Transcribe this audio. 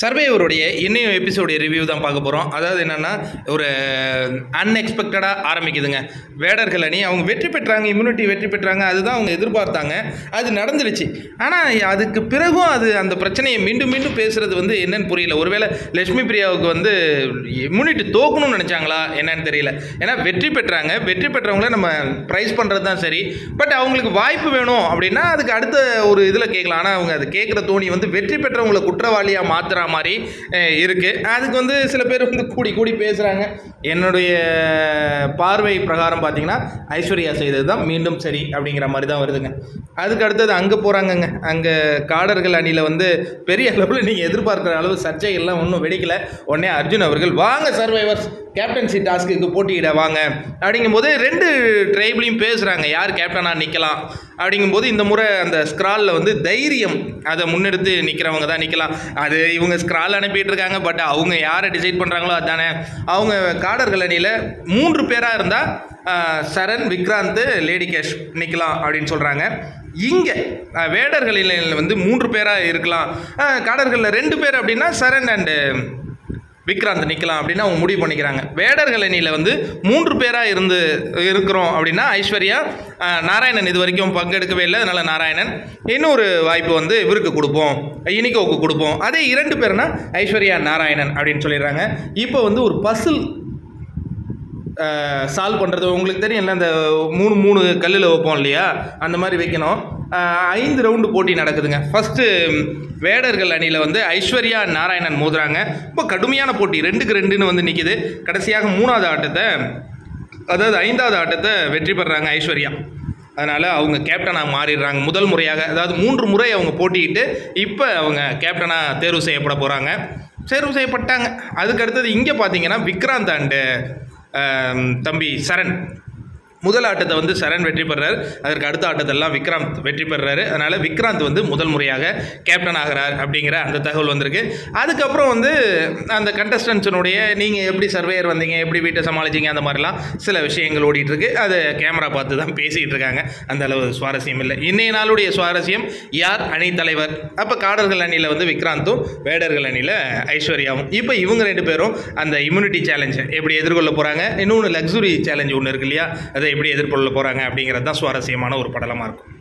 சர்வேவருடைய இன்னும் எபிசோடைய ரிவ்யூ தான் பார்க்க போகிறோம் அதாவது என்னென்னா ஒரு uh, அன்எக்ஸ்பெக்டடாக ஆரம்பிக்குதுங்க. வேடர்கள் அணி அவங்க வெற்றி பெற்றாங்க இம்யூனிட்டி வெற்றி பெற்றாங்க அதுதான் அவங்க எதிர்பார்த்தாங்க. அது நடந்துருச்சு. ஆனால் அதுக்கு பிறகும் அது அந்த பிரச்சனையை மீண்டும் மீண்டும் பேசுகிறது வந்து என்னன்னு புரியல. ஒருவேளை லட்சுமி பிரியாவுக்கு வந்து இம்யூனிட்டி தோக்கணும்னு நினச்சாங்களா என்னன்னு தெரியல. ஏன்னா வெற்றி பெற்றாங்க. வெற்றி பெற்றவங்கள நம்ம ப்ரைஸ் பண்ணுறது தான் சரி. பட் அவங்களுக்கு வாய்ப்பு வேணும் அப்படின்னா அதுக்கு அடுத்த ஒரு இதில் கேட்கலாம். ஆனால் அவங்க அது கேட்குற தோணி வந்து வெற்றி பெற்றவங்களை குற்றவாளியாக மாற்றுற மாதிரி இருக்குது அதுக்கு வந்து சில பேர் வந்து கூடி கூடி பேசுகிறாங்க என்னுடைய பார்வை பிரகாரம் பார்த்தீங்கன்னா ஐஸ்வர்யா செய்தது தான் மீண்டும் சரி அப்படிங்கிற மாதிரி தான் வருதுங்க. அதுக்கு அடுத்தது அங்கே போகிறாங்கங்க அங்கே காடர்கள் அணியில் வந்து பெரிய அளவில் நீங்கள் எதிர்பார்க்குற அளவு சர்ச்சைகள்லாம் ஒன்றும் வெடிக்கல. உடனே அர்ஜுன் அவர்கள் வாங்க சர்வைவர்ஸ் கேப்டன்சி டாஸ்க்குக்கு போட்டியிட வாங்க. அப்படிங்கும்போது ரெண்டு ட்ரைப்லையும் பேசுகிறாங்க யார் கேப்டனாக நிற்கலாம் அப்படிங்கும்போது இந்த முறை அந்த ஸ்க்ராலில் வந்து தைரியம் அதை முன்னெடுத்து நிற்கிறவங்க தான் நிற்கலாம் அது இவங்க ஸ்க்ரால் அனுப்பிட்டு இருக்காங்க பட் அவங்க யாரை டிசைட் பண்ணுறாங்களோ அதானே. அவங்க காடர்கள் அணியில் மூன்று பேராக இருந்தால் சரண் விக்ராந்த் லேடி கேஷ் நிற்கலாம் அப்படின்னு சொல்கிறாங்க இங்கே வேடர்களில் வந்து மூன்று பேராக இருக்கலாம். காடர்களில் ரெண்டு பேர் அப்படின்னா சரண் அண்டு விக்ராந்த் நிற்கலாம் அப்படின்னு அவங்க முடிவு பண்ணிக்கிறாங்க. வேடர்கள் அணியில் வந்து மூன்று பேராக இருந்து இருக்கிறோம் அப்படின்னா ஐஸ்வர்யா நாராயணன் இது வரைக்கும் பங்கெடுக்கவே இல்லை. அதனால் நாராயணன் இன்னொரு வாய்ப்பு வந்து இவருக்கு கொடுப்போம். இனிக்கோவுக்கு கொடுப்போம். அதே இரண்டு பேர்னா ஐஸ்வர்யா நாராயணன் அப்படின்னு சொல்லிடுறாங்க. இப்போ வந்து ஒரு பசில் சால்வ் பண்ணுறது உங்களுக்கு தெரியும்ல அந்த மூணு மூணு கல்லில் வைப்போம் இல்லையா? அந்த மாதிரி வைக்கணும். ஐந்து ரவுண்டு போட்டி நடக்குதுங்க. ஃபஸ்ட்டு வேடர்கள் அணியில் வந்து ஐஸ்வர்யா நாராயணன் மோதுறாங்க. ரொம்ப கடுமையான போட்டி. ரெண்டுக்கு ரெண்டுன்னு வந்து நிற்கிது கடைசியாக மூணாவது ஆட்டத்தை அதாவது ஐந்தாவது ஆட்டத்தை வெற்றி பெறுறாங்க ஐஸ்வர்யா. அதனால் அவங்க கேப்டனாக மாறிடுறாங்க. முதல் முறையாக அதாவது மூன்று முறை அவங்க போட்டியிட்டு இப்போ அவங்க கேப்டனாக தேர்வு செய்யப்பட போகிறாங்க தேர்வு செய்யப்பட்டாங்க. அதுக்கு அடுத்தது இங்கே பார்த்தீங்கன்னா விக்ராந்த் அண்டு தம்பி சரண். முதல் ஆட்டத்தை வந்து சரண் வெற்றி பெறாரு. அதற்கு அடுத்த ஆட்டத்தெல்லாம் விக்ராந்த் வெற்றி பெறாரு. அதனால் விக்ராந்த் வந்து முதல் முறையாக கேப்டன் ஆகிறார் அப்படிங்கிற அந்த தகவல் வந்திருக்கு. அதுக்கப்புறம் வந்து அந்த கண்டஸ்டன்ஸினுடைய நீங்கள் எப்படி சர்வேயர் வந்தீங்க? எப்படி வீட்டை சமாளிச்சீங்க? அந்த மாதிரிலாம் சில விஷயங்கள் ஓடிட்டுருக்கு. அது அதை கேமரா பார்த்து தான் பேசிகிட்டு இருக்காங்க. அந்த அளவு சுவாரஸ்யம் இல்லை. இன்னைய நாளுடைய சுவாரஸ்யம் யார் அணி தலைவர்? அப்போ காடர்கள் அணியில் வந்து விக்ராந்தும் வேடர்கள் அணியில் ஐஸ்வர்யாவும். இப்போ இவங்க ரெண்டு பேரும் அந்த இம்யூனிட்டி சேலஞ்சை எப்படி எதிர்கொள்ள போகிறாங்க இன்னொன்று லக்ஸுரி சேலஞ்ச் ஒன்று இருக்கு இல்லையா? அதை எப்படி எதிர்கொள்ள போகிறாங்க அப்படிங்கிறது தான் சுவாரஸ்யமான ஒரு படலமாக இருக்கும்.